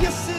Yes.